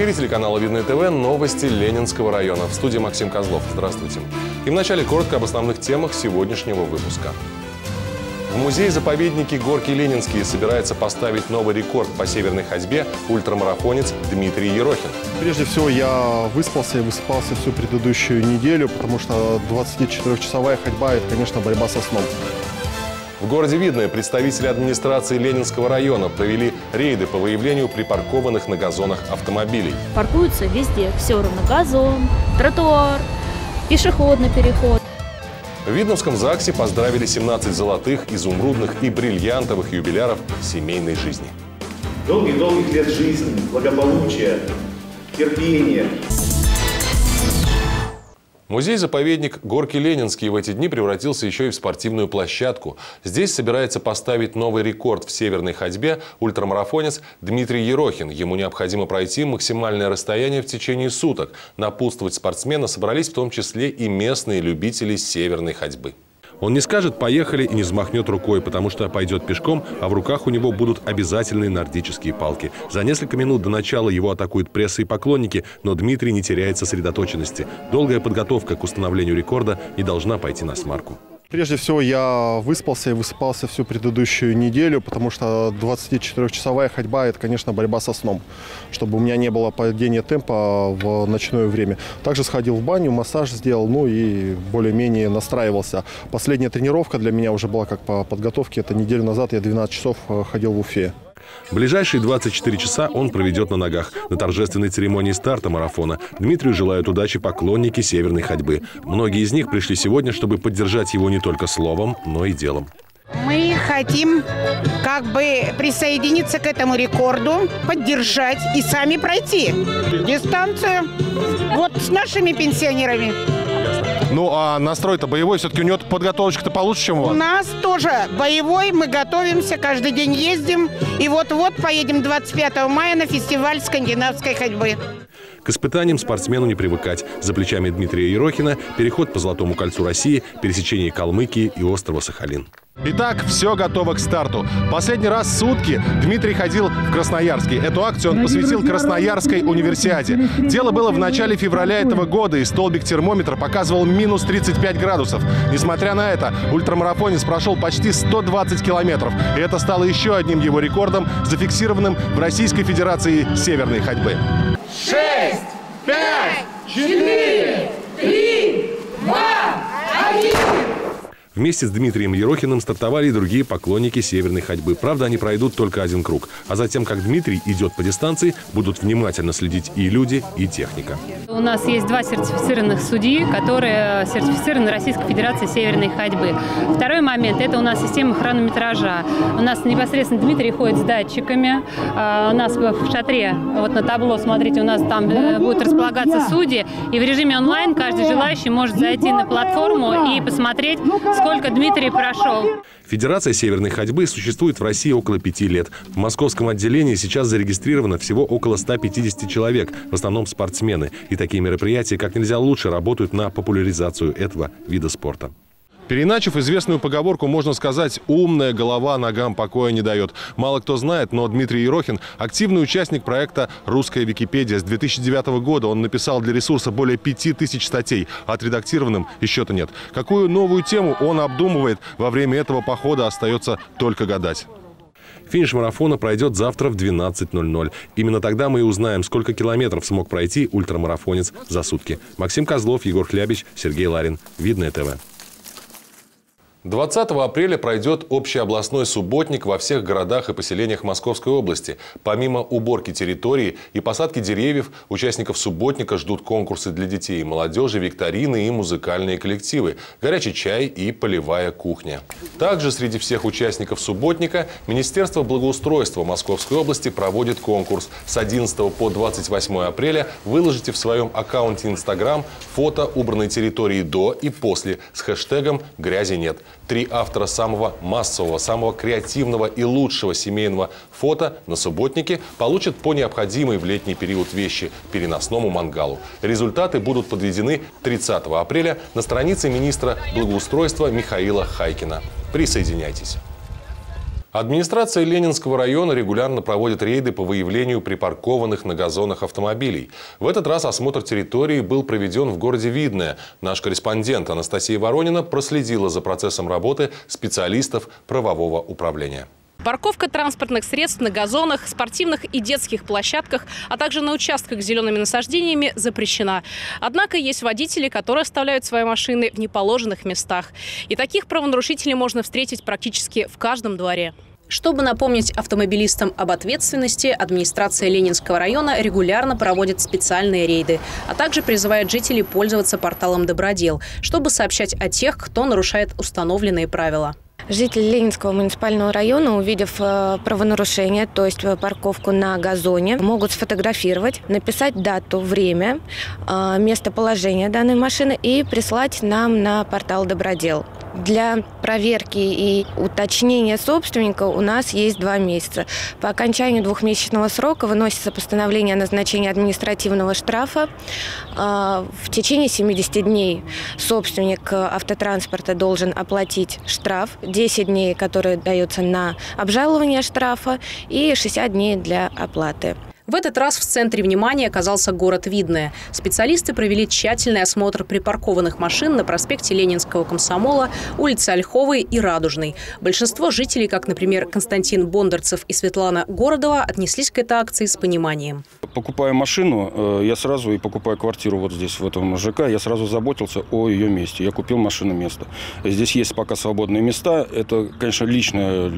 эфире телеканала «Видное ТВ» новости Ленинского района. В студии Максим Козлов. Здравствуйте. И вначале коротко об основных темах сегодняшнего выпуска. В музее-заповеднике «Горки Ленинские» собирается поставить новый рекорд по северной ходьбе ультрамарафонец Дмитрий Ерохин. Прежде всего, я выспался и высыпался всю предыдущую неделю, потому что 24-часовая ходьба – это, конечно, борьба со сном. В городе Видное представители администрации Ленинского района провели рейды по выявлению припаркованных на газонах автомобилей. Паркуются везде, все равно газон, тротуар, пешеходный переход. В Видновском ЗАГСе поздравили 17 золотых, изумрудных и бриллиантовых юбиляров семейной жизни. Долгих-долгих лет жизни, благополучия, терпения. Музей-заповедник Горки Ленинские в эти дни превратился еще и в спортивную площадку. Здесь собирается поставить новый рекорд в северной ходьбе ультрамарафонец Дмитрий Ерохин. Ему необходимо пройти максимальное расстояние в течение суток. Напутствовать спортсмена собрались в том числе и местные любители северной ходьбы. Он не скажет «поехали» и не взмахнет рукой, потому что пойдет пешком, а в руках у него будут обязательные нордические палки. За несколько минут до начала его атакуют пресса и поклонники, но Дмитрий не теряет сосредоточенности. Долгая подготовка к установлению рекорда не должна пойти на смарку. Прежде всего, я выспался и высыпался всю предыдущую неделю, потому что 24-часовая ходьба – это, конечно, борьба со сном, чтобы у меня не было падения темпа в ночное время. Также сходил в баню, массаж сделал, ну и более-менее настраивался. Последняя тренировка для меня уже была как по подготовке. Это неделю назад я 12 часов э, ходил в Уфе. Ближайшие 24 часа он проведет на ногах. На торжественной церемонии старта марафона Дмитрию желают удачи поклонники северной ходьбы. Многие из них пришли сегодня, чтобы поддержать его не только словом, но и делом. Мы хотим как бы присоединиться к этому рекорду, поддержать и сами пройти дистанцию вот с нашими пенсионерами. Ну, а настрой-то боевой, все-таки у него подготовочка-то получше, чем у вас? У нас тоже боевой, мы готовимся, каждый день ездим. И вот-вот поедем 25 мая на фестиваль скандинавской ходьбы. К испытаниям спортсмену не привыкать. За плечами Дмитрия Ерохина переход по Золотому кольцу России, пересечение Калмыкии и острова Сахалин. Итак, все готово к старту. Последний раз сутки Дмитрий ходил в Красноярске. Эту акцию он посвятил Красноярской универсиаде. Дело было в начале февраля этого года, и столбик термометра показывал минус 35 градусов. Несмотря на это, ультрамарафонец прошел почти 120 километров. И это стало еще одним его рекордом, зафиксированным в Российской Федерации северной ходьбы. Шесть, пять, четыре, три, два, один. Вместе с Дмитрием Ерохиным стартовали и другие поклонники северной ходьбы. Правда, они пройдут только один круг. А затем, как Дмитрий идет по дистанции, будут внимательно следить и люди, и техника. У нас есть два сертифицированных судьи, которые сертифицированы Российской Федерацией северной ходьбы. Второй момент – это у нас система хронометража. У нас непосредственно Дмитрий ходит с датчиками. А, у нас в шатре, вот на табло, смотрите, у нас там э, будут располагаться судьи. И в режиме онлайн каждый желающий может зайти на платформу и посмотреть, сколько Дмитрий прошел. Федерация северной ходьбы существует в России около пяти лет. В московском отделении сейчас зарегистрировано всего около 150 человек, в основном спортсмены. И такие мероприятия как нельзя лучше работают на популяризацию этого вида спорта. Переначив известную поговорку, можно сказать, умная голова ногам покоя не дает. Мало кто знает, но Дмитрий Ерохин – активный участник проекта «Русская Википедия». С 2009 года он написал для ресурса более 5000 статей. Отредактированным еще-то нет. Какую новую тему он обдумывает во время этого похода, остается только гадать. Финиш марафона пройдет завтра в 12.00. Именно тогда мы и узнаем, сколько километров смог пройти ультрамарафонец за сутки. Максим Козлов, Егор Хлябич, Сергей Ларин. Видное ТВ. 20 апреля пройдет общеобластной субботник во всех городах и поселениях Московской области. Помимо уборки территории и посадки деревьев, участников субботника ждут конкурсы для детей и молодежи, викторины и музыкальные коллективы, горячий чай и полевая кухня. Также среди всех участников субботника Министерство благоустройства Московской области проводит конкурс. С 11 по 28 апреля выложите в своем аккаунте Инстаграм фото убранной территории до и после с хэштегом «Грязи нет». Три автора самого массового, самого креативного и лучшего семейного фото на субботнике получат по необходимой в летний период вещи переносному мангалу. Результаты будут подведены 30 апреля на странице министра благоустройства Михаила Хайкина. Присоединяйтесь. Администрация Ленинского района регулярно проводит рейды по выявлению припаркованных на газонах автомобилей. В этот раз осмотр территории был проведен в городе Видное. Наш корреспондент Анастасия Воронина проследила за процессом работы специалистов правового управления. Парковка транспортных средств на газонах, спортивных и детских площадках, а также на участках с зелеными насаждениями запрещена. Однако есть водители, которые оставляют свои машины в неположенных местах. И таких правонарушителей можно встретить практически в каждом дворе. Чтобы напомнить автомобилистам об ответственности, администрация Ленинского района регулярно проводит специальные рейды, а также призывает жителей пользоваться порталом «Добродел», чтобы сообщать о тех, кто нарушает установленные правила. Жители Ленинского муниципального района, увидев э, правонарушение, то есть э, парковку на газоне, могут сфотографировать, написать дату, время, э, местоположение данной машины и прислать нам на портал «Добродел». Для проверки и уточнения собственника у нас есть два месяца. По окончанию двухмесячного срока выносится постановление о назначении административного штрафа. А, в течение 70 дней собственник автотранспорта должен оплатить штраф, 10 дней, который дается на обжалование штрафа и 60 дней для оплаты. В этот раз в центре внимания оказался город Видное. Специалисты провели тщательный осмотр припаркованных машин на проспекте Ленинского комсомола, улице Ольховой и Радужной. Большинство жителей, как, например, Константин Бондарцев и Светлана Городова, отнеслись к этой акции с пониманием. Покупая машину, э, я сразу и покупая квартиру вот здесь, в этом ЖК, я сразу заботился о ее месте. Я купил машину место. Здесь есть пока свободные места. Это, конечно, личное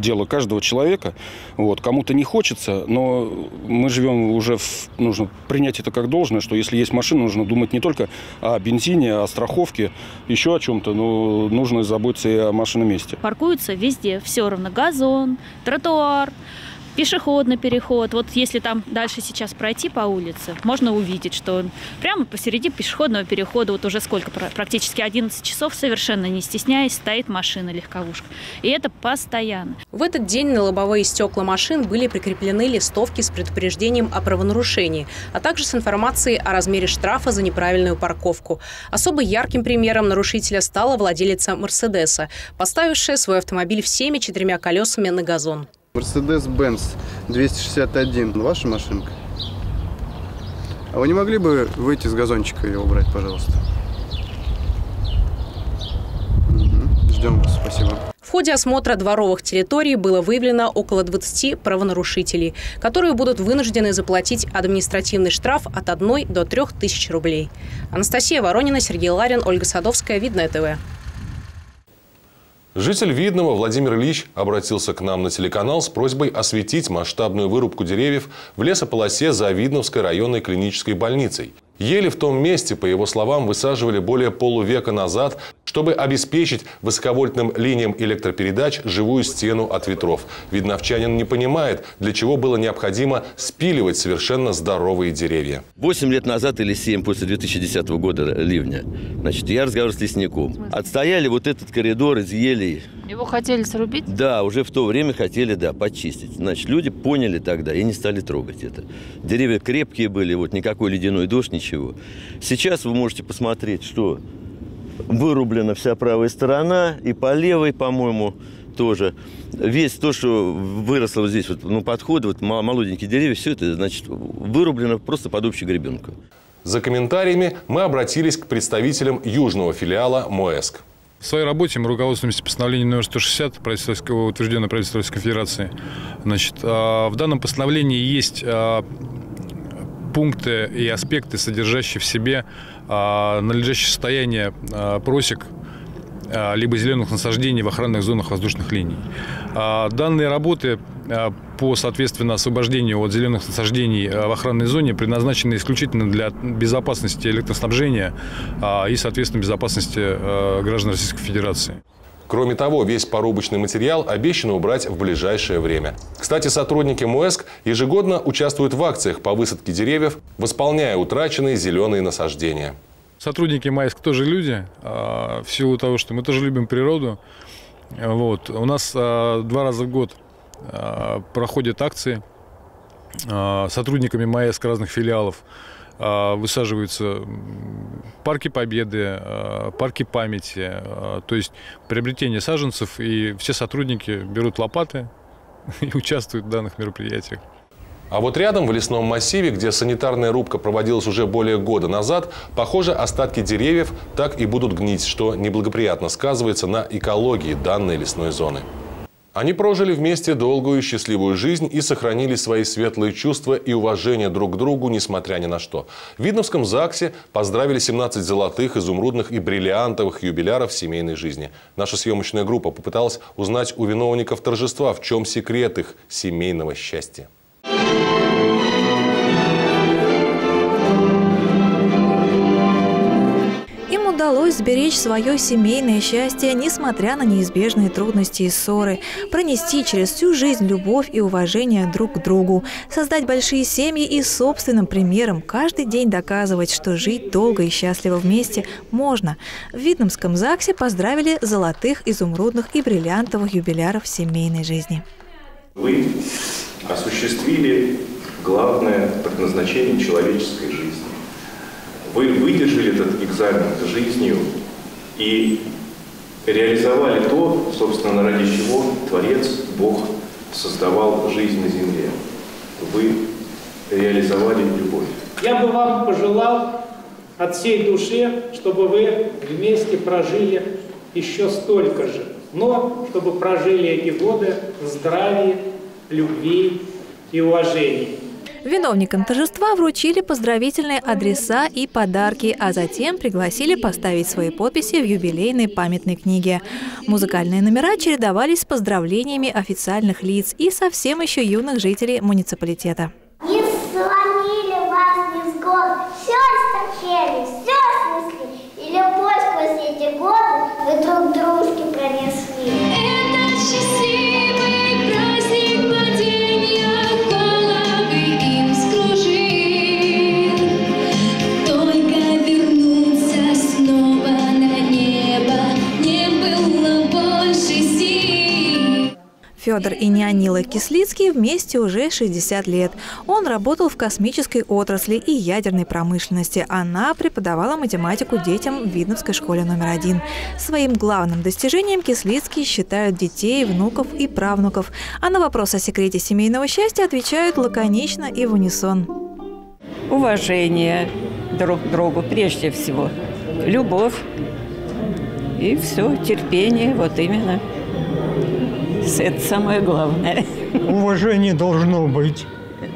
дело каждого человека. Вот. Кому-то не хочется, но мы живем уже, в, нужно принять это как должное, что если есть машина, нужно думать не только о бензине, о страховке, еще о чем-то, но нужно заботиться и о машинном месте. Паркуются везде, все равно газон, тротуар, пешеходный переход. Вот если там дальше сейчас пройти по улице, можно увидеть, что прямо посередине пешеходного перехода, вот уже сколько, практически 11 часов, совершенно не стесняясь, стоит машина легковушка. И это постоянно. В этот день на лобовые стекла машин были прикреплены листовки с предупреждением о правонарушении, а также с информацией о размере штрафа за неправильную парковку. Особо ярким примером нарушителя стала владелица «Мерседеса», поставившая свой автомобиль всеми четырьмя колесами на газон. Mercedes-Benz 261. Ваша машинка? А вы не могли бы выйти с газончика и убрать, пожалуйста? Ждем вас, спасибо. В ходе осмотра дворовых территорий было выявлено около 20 правонарушителей, которые будут вынуждены заплатить административный штраф от 1 до 3 тысяч рублей. Анастасия Воронина, Сергей Ларин, Ольга Садовская, Видное ТВ. Житель Видного Владимир Ильич обратился к нам на телеканал с просьбой осветить масштабную вырубку деревьев в лесополосе за Видновской районной клинической больницей. Ели в том месте, по его словам, высаживали более полувека назад, чтобы обеспечить высоковольтным линиям электропередач живую стену от ветров. Видновчанин не понимает, для чего было необходимо спиливать совершенно здоровые деревья. Восемь лет назад или семь после 2010 года ливня, значит, я разговаривал с лесником. Отстояли вот этот коридор из елей. Его хотели срубить? Да, уже в то время хотели, да, почистить. Значит, люди поняли тогда и не стали трогать это. Деревья крепкие были, вот никакой ледяной дождь, ничего. Сейчас вы можете посмотреть, что вырублена вся правая сторона, и по левой, по-моему, тоже. Весь то, что выросло вот здесь, вот, ну, подходы, вот молоденькие деревья, все это, значит, вырублено просто под общую гребенку. За комментариями мы обратились к представителям южного филиала МОЭСК. В своей работе мы руководствуемся постановлением номер 160, правительственного, утвержденное правительством Российской Федерации. Значит, а, в данном постановлении есть а, пункты и аспекты, содержащие в себе належащее состояние просек либо зеленых насаждений в охранных зонах воздушных линий. Данные работы по, соответственно, освобождению от зеленых насаждений в охранной зоне предназначены исключительно для безопасности электроснабжения и, соответственно, безопасности граждан Российской Федерации. Кроме того, весь порубочный материал обещано убрать в ближайшее время. Кстати, сотрудники МОЭСК ежегодно участвуют в акциях по высадке деревьев, восполняя утраченные зеленые насаждения. Сотрудники МАЭСК тоже люди, а, в силу того, что мы тоже любим природу. Вот. У нас а, два раза в год а, проходят акции сотрудниками МАЭСК разных филиалов высаживаются парки Победы, а, парки памяти, то есть приобретение саженцев, и все сотрудники берут лопаты и участвуют в данных мероприятиях. А вот рядом, в лесном массиве, где санитарная рубка проводилась уже более года назад, похоже, остатки деревьев так и будут гнить, что неблагоприятно сказывается на экологии данной лесной зоны. Они прожили вместе долгую и счастливую жизнь и сохранили свои светлые чувства и уважение друг к другу, несмотря ни на что. В Видновском ЗАГСе поздравили 17 золотых, изумрудных и бриллиантовых юбиляров семейной жизни. Наша съемочная группа попыталась узнать у виновников торжества, в чем секрет их семейного счастья. Удалось сберечь свое семейное счастье, несмотря на неизбежные трудности и ссоры, пронести через всю жизнь любовь и уважение друг к другу, создать большие семьи и собственным примером каждый день доказывать, что жить долго и счастливо вместе можно. В Видномском ЗАГСе поздравили золотых, изумрудных и бриллиантовых юбиляров семейной жизни. Вы осуществили главное предназначение человеческой жизни. Вы выдержали этот экзамен жизнью и реализовали то, собственно, ради чего Творец, Бог создавал жизнь на земле. Вы реализовали любовь. Я бы вам пожелал от всей души, чтобы вы вместе прожили еще столько же, но чтобы прожили эти годы в здравии, любви и уважении. Виновникам торжества вручили поздравительные адреса и подарки, а затем пригласили поставить свои подписи в юбилейной памятной книге. Музыкальные номера чередовались с поздравлениями официальных лиц и совсем еще юных жителей муниципалитета. Федор и Неонила Кислицкий вместе уже 60 лет. Он работал в космической отрасли и ядерной промышленности. Она преподавала математику детям в Видновской школе номер один. Своим главным достижением Кислицкий считают детей, внуков и правнуков. А на вопрос о секрете семейного счастья отвечают лаконично и в унисон. уважение друг к другу прежде всего, любовь и все, терпение, вот именно. Это самое главное. Уважение должно быть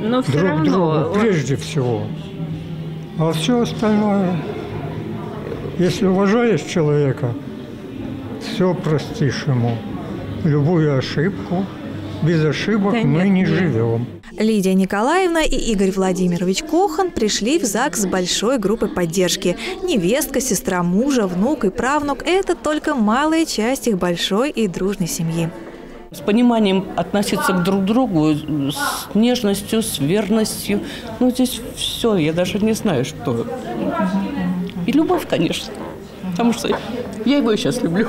Но все друг равно, другу прежде всего. А все остальное, если уважаешь человека, все простишь ему. Любую ошибку. Без ошибок Да мы нет, не нет. живем. Лидия Николаевна и Игорь Владимирович Кохан пришли в ЗАГС с большой группой поддержки. Невестка, сестра мужа, внук и правнук – это только малая часть их большой и дружной семьи. С пониманием относиться к друг другу, с нежностью, с верностью. Ну, здесь все, я даже не знаю, что. И любовь, конечно. Потому что я его и сейчас люблю.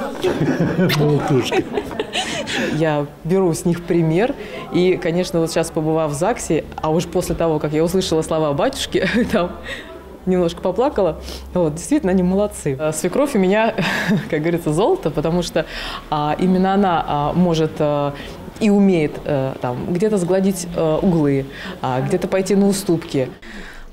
Я беру с них пример. И, конечно, вот сейчас побывав в ЗАГСе, а уж после того, как я услышала слова батюшки, там немножко поплакала. Вот, действительно, они молодцы. А Свекровь у меня, как говорится, золото, потому что а, именно она а, может а, и умеет а, там где-то сгладить а, углы, а, где-то пойти на уступки.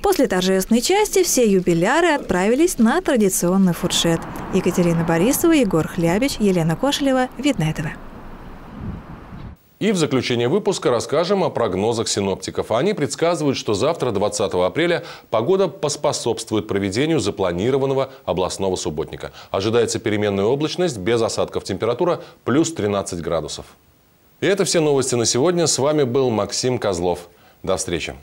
После торжественной части все юбиляры отправились на традиционный фуршет. Екатерина Борисова, Егор Хлябич, Елена Кошелева. Видно этого. И в заключение выпуска расскажем о прогнозах синоптиков. Они предсказывают, что завтра, 20 апреля, погода поспособствует проведению запланированного областного субботника. Ожидается переменная облачность, без осадков температура плюс 13 градусов. И это все новости на сегодня. С вами был Максим Козлов. До встречи.